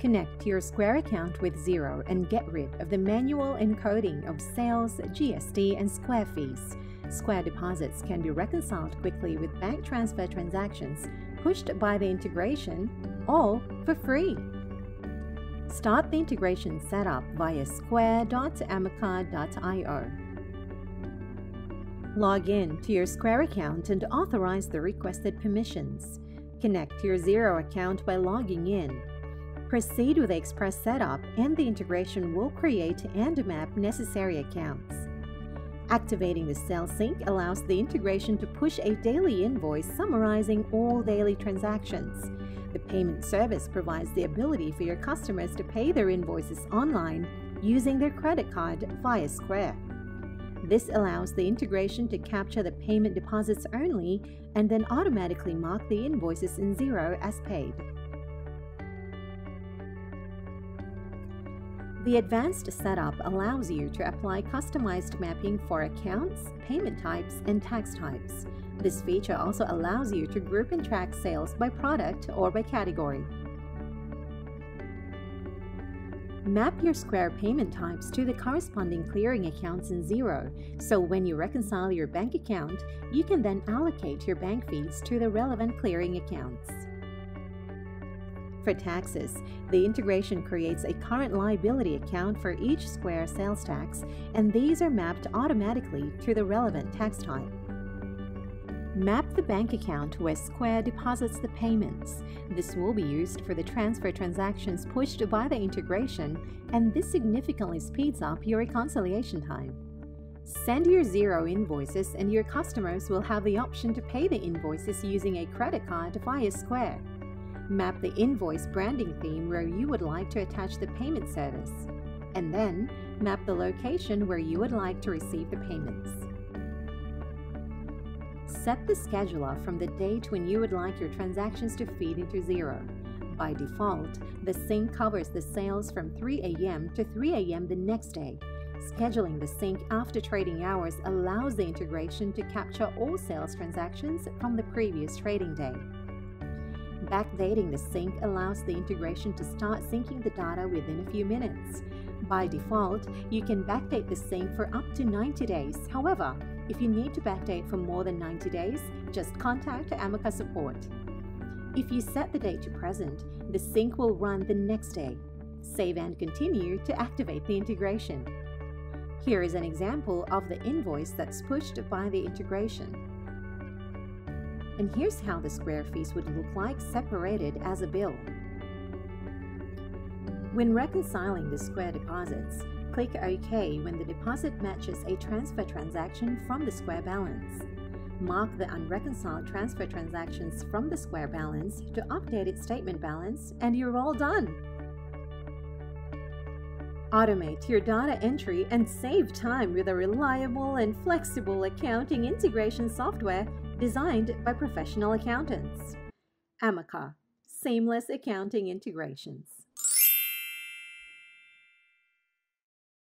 Connect your Square account with Xero and get rid of the manual encoding of sales, GST, and Square fees. Square deposits can be reconciled quickly with bank transfer transactions pushed by the integration, all for free. Start the integration setup via square.amaka.io. Log in to your Square account and authorize the requested permissions. Connect your Xero account by logging in. Proceed with the Express setup and the integration will create and map necessary accounts. Activating the Sales Sync allows the integration to push a daily invoice summarizing all daily transactions. The payment service provides the ability for your customers to pay their invoices online using their credit card via Square. This allows the integration to capture the payment deposits only and then automatically mark the invoices in Xero as paid. The advanced setup allows you to apply customized mapping for accounts, payment types, and tax types. This feature also allows you to group and track sales by product or by category. Map your Square payment types to the corresponding clearing accounts in Xero, so when you reconcile your bank account, you can then allocate your bank fees to the relevant clearing accounts. For taxes, the integration creates a current liability account for each Square sales tax, and these are mapped automatically to the relevant tax type. Map the bank account where Square deposits the payments. This will be used for the transfer transactions pushed by the integration, and this significantly speeds up your reconciliation time. Send your Xero invoices, and your customers will have the option to pay the invoices using a credit card via Square. Map the invoice branding theme where you would like to attach the payment service, and then map the location where you would like to receive the payments. Set the scheduler from the date when you would like your transactions to feed into Xero. By default, the sync covers the sales from 3 a.m. to 3 a.m. the next day. Scheduling the sync after trading hours allows the integration to capture all sales transactions from the previous trading day. Backdating the sync allows the integration to start syncing the data within a few minutes. By default, you can backdate the sync for up to 90 days. However, if you need to backdate for more than 90 days, just contact Amaka support. If you set the date to present, the sync will run the next day. Save and continue to activate the integration. Here is an example of the invoice that's pushed by the integration. And here's how the Square fees would look like separated as a bill. When reconciling the Square deposits, click OK when the deposit matches a transfer transaction from the Square balance. Mark the unreconciled transfer transactions from the Square balance to update its statement balance, and you're all done! Automate your data entry and save time with a reliable and flexible accounting integration software designed by professional accountants. Amaka, seamless accounting integrations.